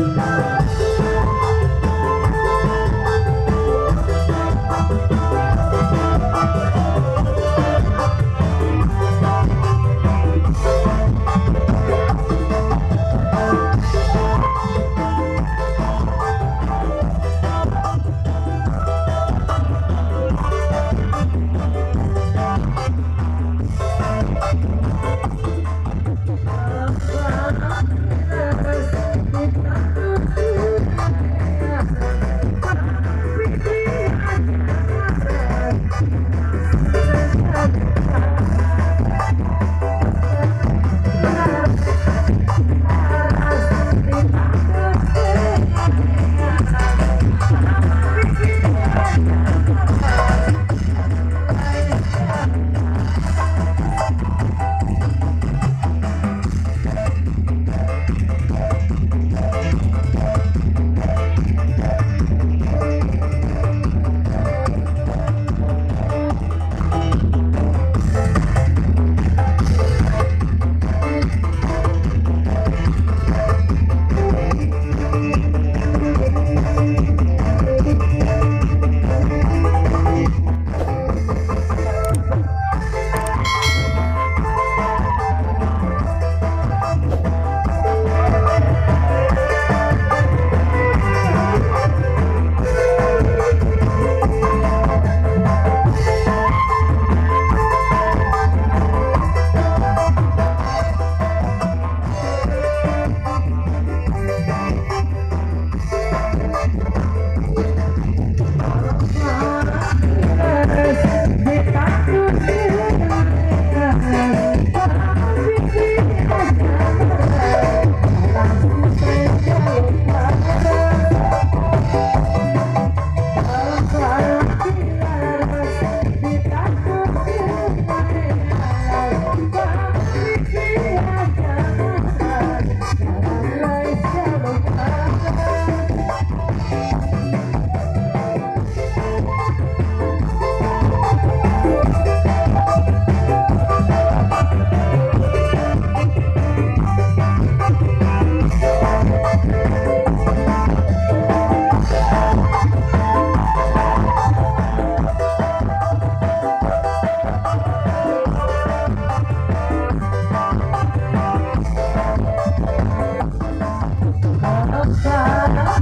Thank Oscar.